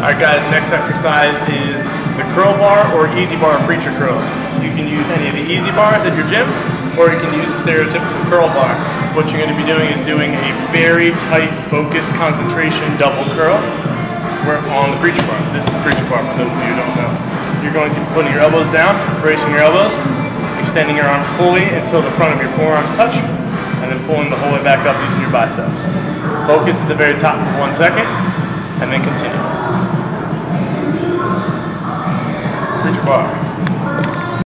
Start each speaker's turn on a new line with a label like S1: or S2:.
S1: Alright guys, next exercise is the curl bar or easy bar preacher curls. You can use any of the easy bars at your gym or you can use the stereotypical curl bar. What you're going to be doing is doing a very tight focused concentration double curl We're on the preacher bar. This is the preacher bar for those of you who don't know. You're going to be putting your elbows down, bracing your elbows, extending your arms fully until the front of your forearms touch, and then pulling the whole way back up using your biceps. Focus at the very top for one second, and then continue. Preacher bar.